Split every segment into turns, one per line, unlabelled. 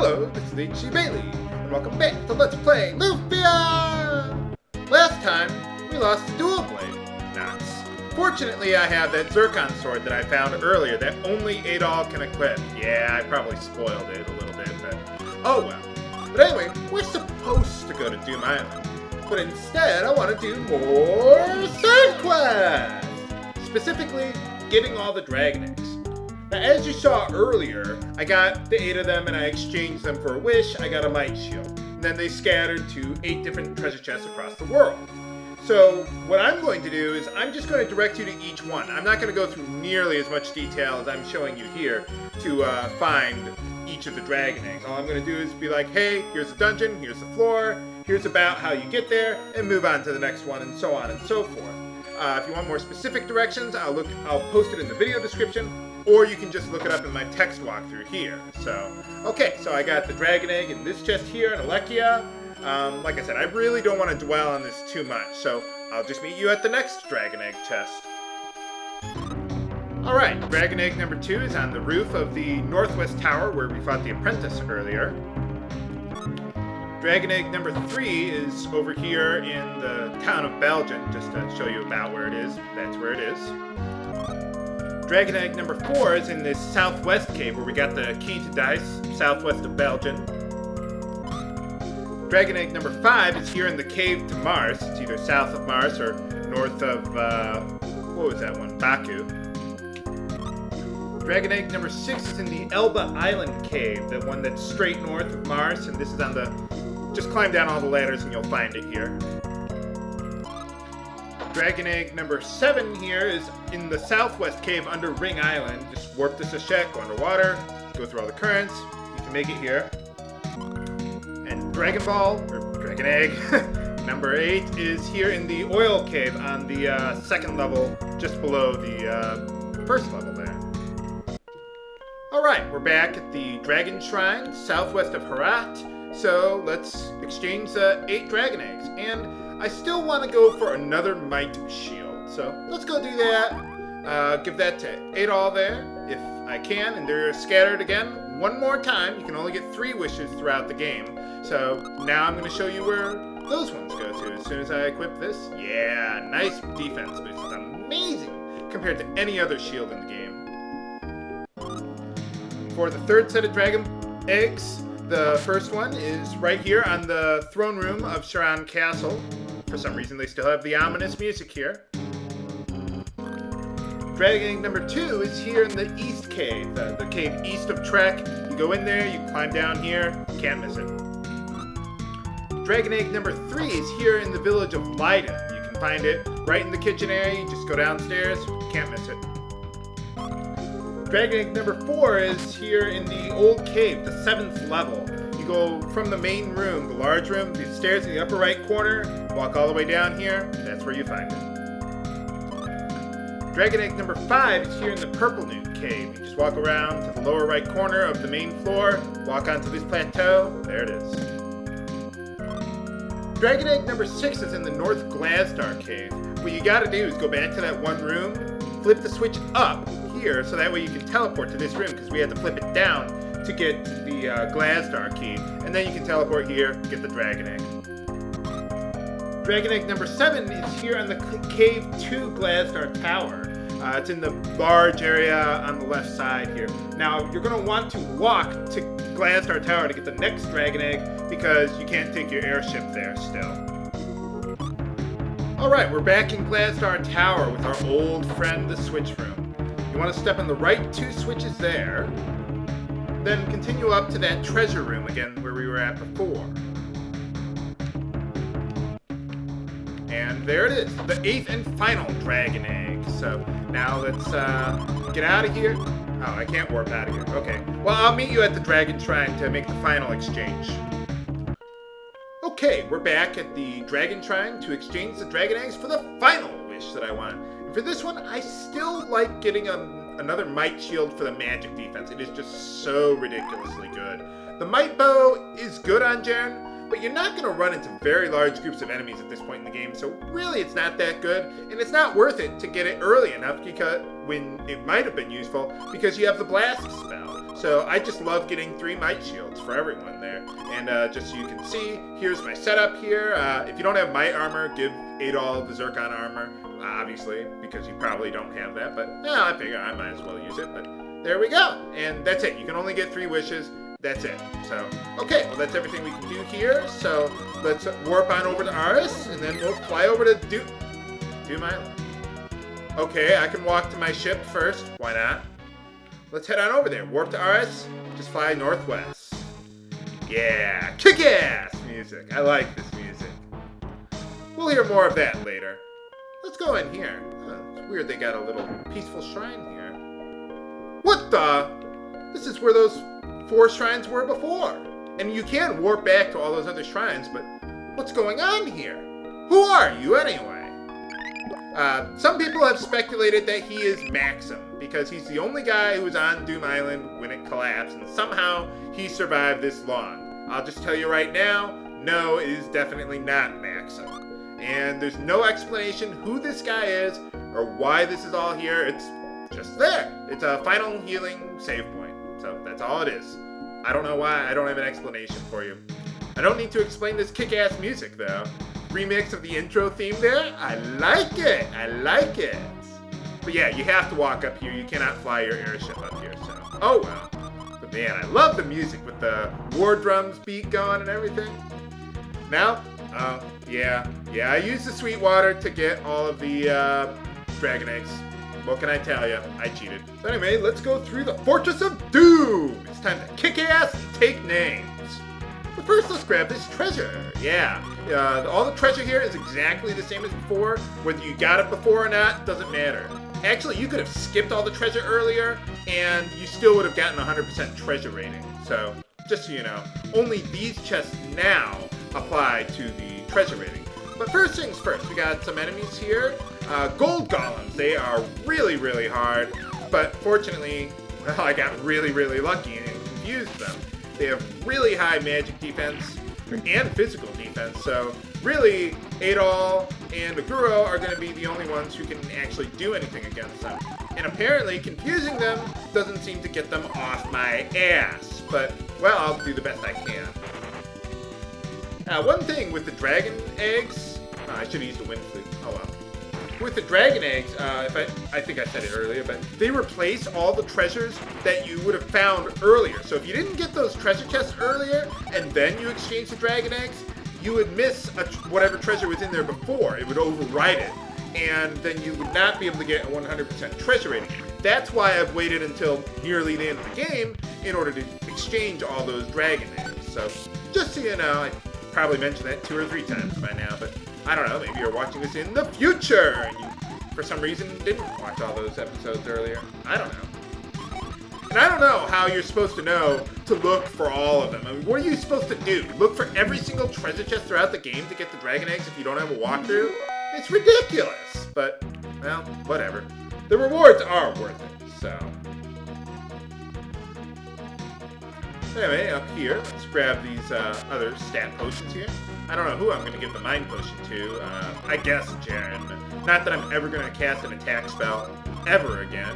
Hello, this is H.C. Bailly, and welcome back to Let's Play Lufia! Last time, we lost the dual blade knots. Fortunately, I have that Zircon sword that I found earlier that only Adol can equip. Yeah, I probably spoiled it a little bit, but oh well. But anyway, we're supposed to go to Doom Island. But instead, I want to do more side quests! Specifically, getting all the Dragon Eggs. Now, as you saw earlier, I got the eight of them and I exchanged them for a wish. I got a might shield. And then they scattered to eight different treasure chests across the world. So, what I'm going to do is I'm just going to direct you to each one. I'm not going to go through nearly as much detail as I'm showing you here to uh, find each of the dragon eggs. All I'm going to do is be like, hey, here's the dungeon, here's the floor, here's about how you get there, and move on to the next one, and so on and so forth. Uh, if you want more specific directions, I'll look. I'll post it in the video description, or you can just look it up in my text walkthrough here. So, okay, so I got the dragon egg in this chest here in Alekia. Um, like I said, I really don't want to dwell on this too much, so I'll just meet you at the next dragon egg chest. Alright, dragon egg number two is on the roof of the northwest tower where we fought the apprentice earlier. Dragon egg number three is over here in the town of Belgen, just to show you about where it is. That's where it is. Dragon egg number four is in this southwest cave where we got the key to dice, southwest of Belgen. Dragon egg number five is here in the cave to Marse. It's either south of Marse or north of, uh, what was that one? Baku. Dragon egg number six is in the Elba Island cave, the one that's straight north of Marse, and this is on the just climb down all the ladders and you'll find it here. Dragon egg number seven here is in the southwest cave under Ring Island. Just warp to Soshette, go underwater, go through all the currents. You can make it here. And Dragon Ball, or Dragon Egg, number eight is here in the oil cave on the uh, second level, just below the uh, first level there. Alright, we're back at the Dragon Shrine, southwest of Herat. So let's exchange the eight dragon eggs. And I still want to go for another might shield. So let's go do that. Uh, give that to Adol there, if I can. And they're scattered again one more time. You can only get three wishes throughout the game. So now I'm going to show you where those ones go to as soon as I equip this. Yeah, nice defense boost. It's amazing compared to any other shield in the game. For the third set of dragon eggs, the first one is right here on the throne room of Charon Castle. For some reason, they still have the ominous music here. Dragon Egg number two is here in the East Cave, the, the cave east of Trek. You go in there, you climb down here, can't miss it. Dragon egg number three is here in the village of Lydon. You can find it right in the kitchen area. You just go downstairs, can't miss it. Dragon egg number four is here in the old cave, the seventh level. Go from the main room, the large room, the stairs in the upper right corner, walk all the way down here, that's where you find it. Dragon egg number five is here in the purple newt cave. You just walk around to the lower right corner of the main floor, walk onto this plateau, there it is. Dragon egg number six is in the North Glasdar cave. What you gotta do is go back to that one room, flip the switch up, here, so that way you can teleport to this room, because we had to flip it down to get the uh, Glasdar key. And then you can teleport here, get the Dragon Egg. Dragon Egg number 7 is here on the Cave 2 Glasdar Tower. Uh, it's in the barge area on the left side here. Now, you're going to want to walk to Glasdar Tower to get the next Dragon Egg, because you can't take your airship there still. Alright, we're back in Glasdar Tower with our old friend, the Switch Room. You want to step on the right two switches there, then continue up to that treasure room again where we were at before. And there it is, the eighth and final dragon egg. So now let's uh, get out of here. Oh, I can't warp out of here. Okay. Well, I'll meet you at the Dragon Shrine to make the final exchange. Okay, we're back at the Dragon Shrine to exchange the dragon eggs for the final wish that I want. For this one, I still like getting a, another Might Shield for the magic defense. It is just so ridiculously good. The Might Bow is good on Jerin, but you're not going to run into very large groups of enemies at this point in the game, so really it's not that good, and it's not worth it to get it early enough because when it might have been useful because you have the blast spell. So I just love getting three might shields for everyone there. And uh, just so you can see, here's my setup here. Uh, if you don't have might armor, give Adol the Zircon armor, obviously, because you probably don't have that, but yeah, I figure I might as well use it, but there we go. And that's it. You can only get three wishes. That's it. So, okay, well, that's everything we can do here. So, let's warp on over to Aris, and then we'll fly over to Do... Doom Island. Okay, I can walk to my ship first. Why not? Let's head on over there. Warp to Aris, just fly northwest. Yeah, kick-ass music. I like this music. We'll hear more of that later. Let's go in here. Huh, it's weird they got a little peaceful shrine here. What the? This is where those four shrines were before. And you can warp back to all those other shrines, but what's going on here? Who are you anyway? Uh, some people have speculated that he is Maxim, because he's the only guy who was on Doom Island when it collapsed, and somehow he survived this long. I'll just tell you right now, no, it is definitely not Maxim. And there's no explanation who this guy is, or why this is all here. It's just there. It's a final healing save point. So that's all it is. I don't know why, I don't have an explanation for you. I don't need to explain this kick-ass music, though. Remix of the intro theme there, I like it, I like it. But yeah, you have to walk up here, you cannot fly your airship up here, so. Oh well. But man, I love the music with the war drums beat going and everything. Now, uh, yeah, yeah, I used the sweet water to get all of the uh, dragon eggs. What can I tell you? I cheated. So anyway, let's go through the Fortress of Doom. It's time to kick ass take names. But first, let's grab this treasure. Yeah, uh, all the treasure here is exactly the same as before. Whether you got it before or not, doesn't matter. Actually, you could have skipped all the treasure earlier, and you still would have gotten 100% treasure rating. So, just so you know, only these chests now apply to the treasure rating. But first things first, we got some enemies here. Uh, gold golems, they are really, really hard, but fortunately, well, I got really, really lucky and confused them. They have really high magic defense and physical defense, so really, Adol and Aguro are going to be the only ones who can actually do anything against them. And apparently, confusing them doesn't seem to get them off my ass, but, well, I'll do the best I can. Now, one thing with the dragon eggs, oh, I should have used the wind flute. Oh well. With the dragon eggs, uh, if I, I think I said it earlier, but they replace all the treasures that you would have found earlier. So if you didn't get those treasure chests earlier, and then you exchange the dragon eggs, you would miss whatever treasure was in there before. It would override it, and then you would not be able to get a 100% treasure rating. That's why I've waited until nearly the end of the game in order to exchange all those dragon eggs. So just so you know, I probably mentioned that two or three times by now, but I don't know, maybe you're watching this in the future and you, for some reason, didn't watch all those episodes earlier. I don't know. And I don't know how you're supposed to know to look for all of them. I mean, what are you supposed to do? Look for every single treasure chest throughout the game to get the dragon eggs if you don't have a walkthrough? It's ridiculous! But, well, whatever. The rewards are worth it, so... Anyway, up here, let's grab these uh, other stat potions here. I don't know who I'm going to give the Mind Potion to. Uh, I guess Jerin. Not that I'm ever going to cast an attack spell ever again.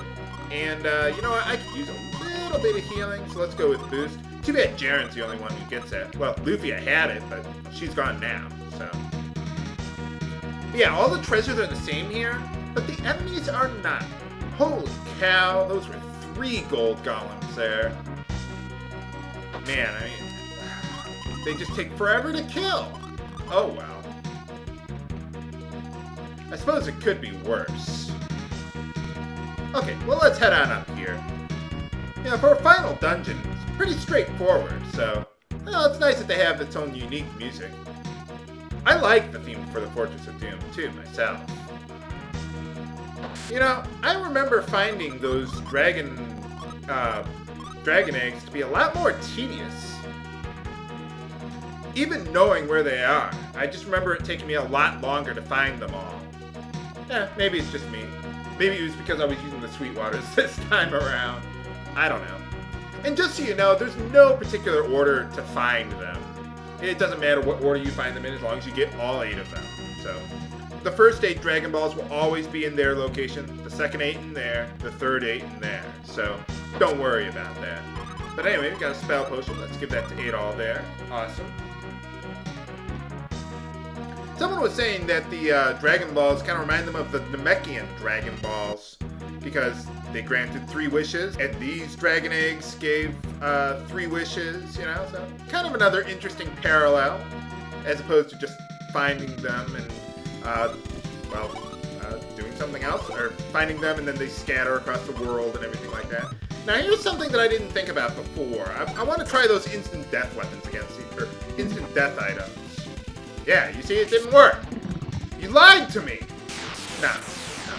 And, uh, you know what? I could use a little bit of healing, so let's go with Boost. Too bad Jerin's the only one who gets it. Well, Lufia had it, but she's gone now, so... Yeah, all the treasures are the same here, but the enemies are not. Holy cow, those were three gold golems there. Man, I mean, they just take forever to kill. Oh well. I suppose it could be worse. Okay, well let's head on up here. Yeah, for a final dungeon, it's pretty straightforward, so... Well, it's nice that they have its own unique music. I like the theme for the Fortress of Doom, too, myself. You know, I remember finding those dragon, uh, dragon eggs to be a lot more tedious. Even knowing where they are, I just remember it taking me a lot longer to find them all. Eh, maybe it's just me. Maybe it was because I was using the sweet waters this time around. I don't know. And just so you know, there's no particular order to find them. It doesn't matter what order you find them in as long as you get all eight of them. So the first eight Dragon Balls will always be in their location, the second eight in there, the third eight in there. So don't worry about that. But anyway, we got a spell potion. Let's give that to Adol there. Awesome. Someone was saying that the uh, Dragon Balls kind of remind them of the Namekian Dragon Balls because they granted three wishes, and these Dragon Eggs gave uh, three wishes, you know? So, kind of another interesting parallel, as opposed to just finding them and, uh, well, uh, doing something else, or finding them and then they scatter across the world and everything like that. Now, here's something that I didn't think about before. I, I want to try those instant death weapons against these, or instant death items. Yeah, you see, it didn't work. You lied to me. Nah.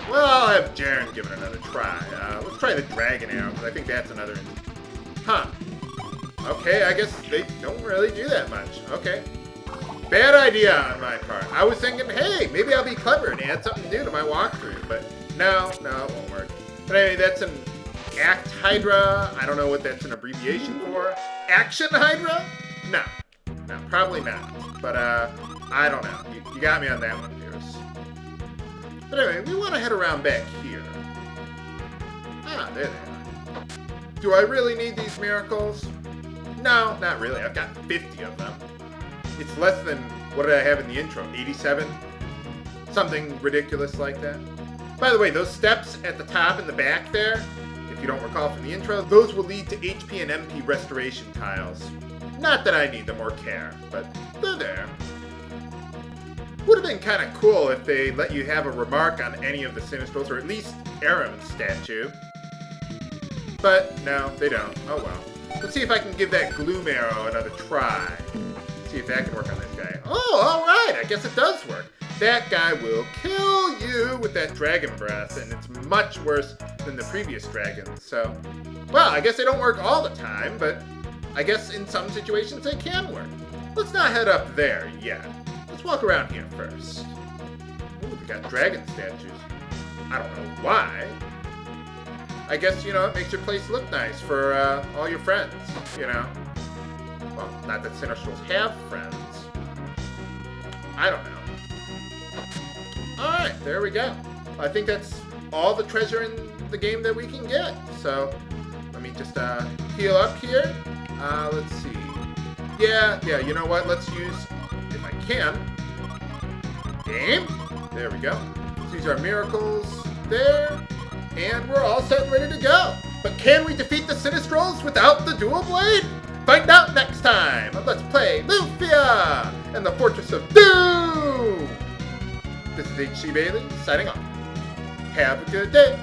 Well, I'll have Jerin give it another try. Uh, let's try the Dragon Arrow, because I think that's another... Huh. Okay, I guess they don't really do that much. Okay. Bad idea on my part. I was thinking, hey, maybe I'll be clever and add something new to my walkthrough, but no, no, it won't work. But anyway, that's an Act Hydra. I don't know what that's an abbreviation for. Action Hydra? No. No, probably not. But, uh, I don't know. You, you got me on that one, Pierce. But anyway, we want to head around back here. Ah, there they are. Do I really need these miracles? No, not really. I've got 50 of them. It's less than, what did I have in the intro? 87? Something ridiculous like that. By the way, those steps at the top and the back there, if you don't recall from the intro, those will lead to HP and MP restoration tiles. Not that I need them or care, but they're there. Would have been kind of cool if they let you have a remark on any of the Sinistrals, or at least Aram's statue. But no, they don't. Oh well. Let's see if I can give that Gloom Arrow another try. See if that can work on this guy. Oh, alright, I guess it does work. That guy will kill you with that Dragon Breath, and it's much worse than the previous dragons, so... Well, I guess they don't work all the time, but I guess in some situations they can work. Let's not head up there yet. Let's walk around here first. Ooh, we got dragon statues. I don't know why. I guess, you know, it makes your place look nice for uh, all your friends, you know? Well, not that Sinistrals have friends. I don't know. Alright, there we go. I think that's all the treasure in the game that we can get. So, let me just uh, heal up here. Uh, let's see. Yeah, yeah, you know what? Let's use, if I can, game. There we go. Let's use our miracles there. And we're all set and ready to go. But can we defeat the Sinistrals without the Dual Blade? Find out next time on Let's Play Lufia and the Fortress of Doom! This is H.C. Bailly signing off. Have a good day.